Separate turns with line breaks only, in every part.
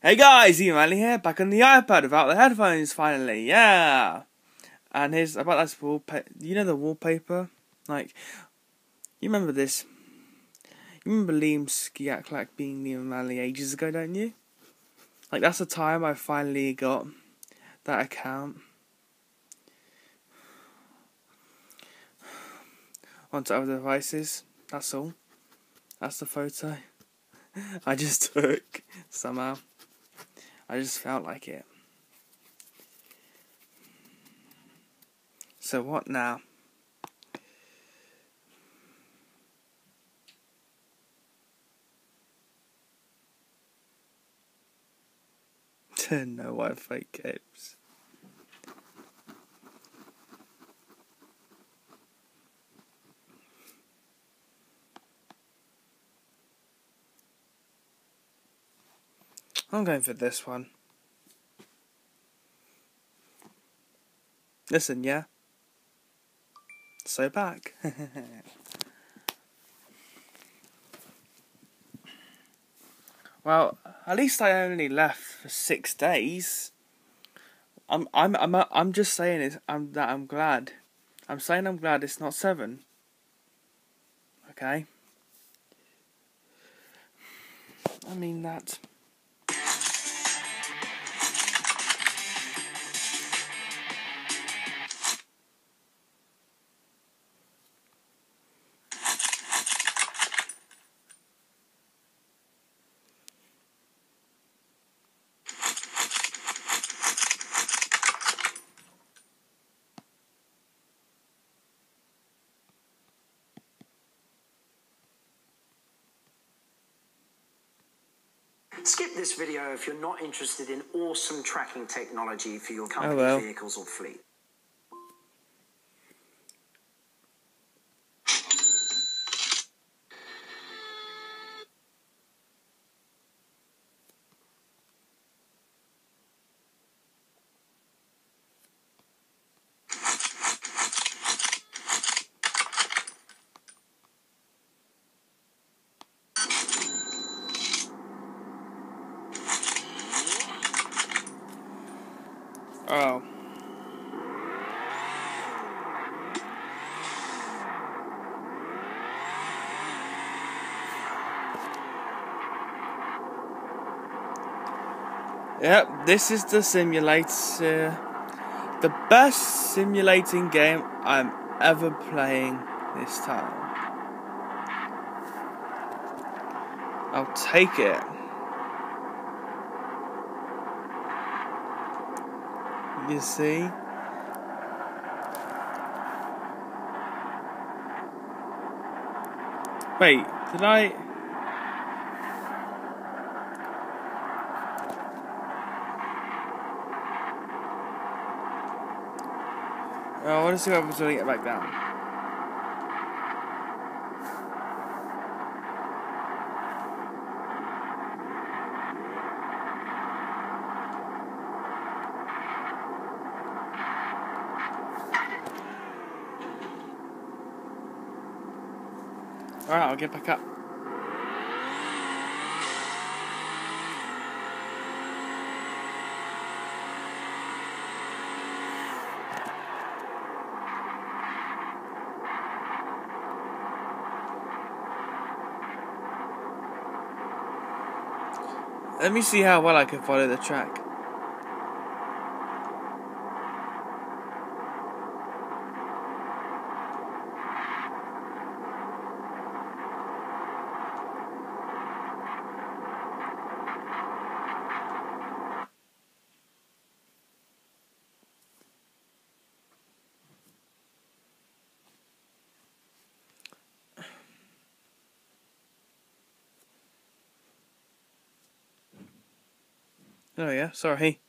Hey guys, Ian Riley here, back on the iPad without the headphones finally, yeah! And here's about this wallpaper, you know the wallpaper? Like, you remember this? You remember Liam Skiaklak being Liam Riley ages ago, don't you? Like, that's the time I finally got that account. Onto other devices, that's all. That's the photo I just took somehow. I just felt like it. So what now? No Wi-Fi cables. I'm going for this one. Listen, yeah? So back. well, at least I only left for six days. I'm I'm I'm uh, I'm just saying it. I'm that I'm glad. I'm saying I'm glad it's not seven. Okay. I mean that.
Skip this video if you're not interested in awesome tracking technology for your oh, company
Oh, well.
vehicles or fleet.
Oh. Yep, this is the simulator. The best simulating game I'm ever playing this time. I'll take it. You see? Wait, did I? Oh, I want to see what happens when I get back down. Alright, I'll get back up. Let me see how well I can follow the track. Oh yeah, sorry.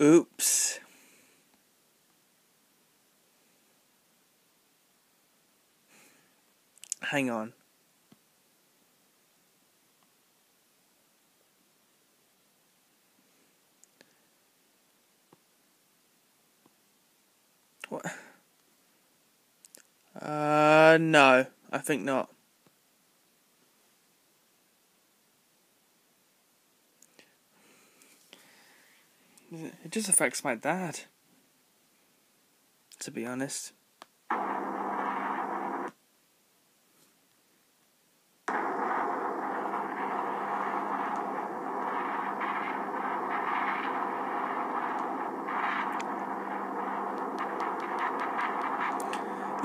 Oops. Hang on. What? Uh, no, I think not. It just affects my dad. To be honest.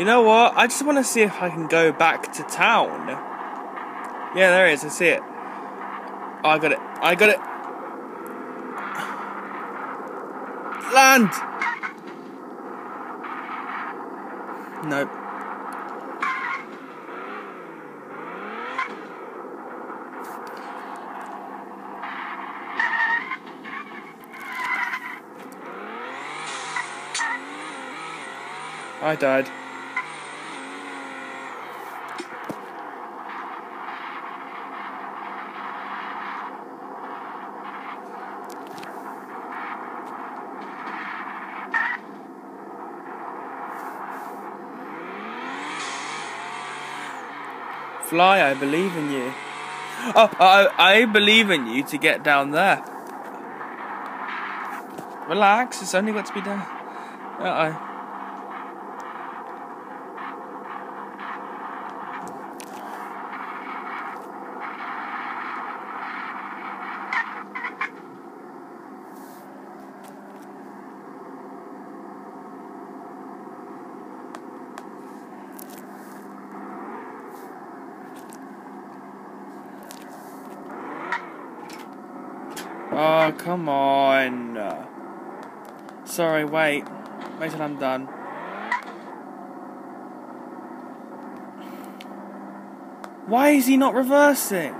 You know what? I just want to see if I can go back to town. Yeah, there it is. I see it. Oh, I got it. I got it. Land! Nope. I died. Fly, I believe in you. Oh, I, I believe in you to get down there. Relax, it's only got to be done. Uh oh. Come on. Sorry, wait. Wait till I'm done. Why is he not reversing?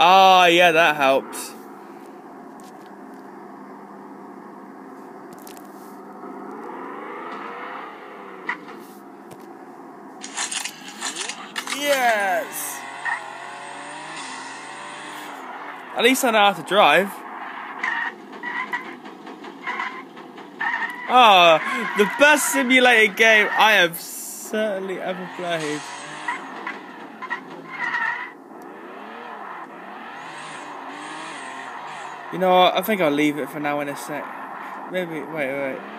Ah, oh, yeah, that helps. At least I know how to drive. Oh, the best simulated game I have certainly ever played. You know what? I think I'll leave it for now in a sec. Maybe, wait, wait.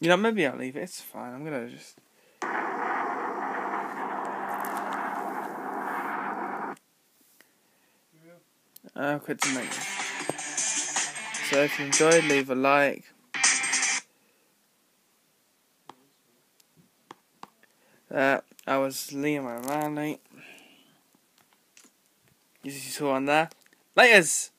You know, maybe I'll leave it. It's fine. I'm gonna just. I'll quit to make. So if you enjoyed, leave a like. Uh, I was Liam O'Reilly. You saw on there. Laters!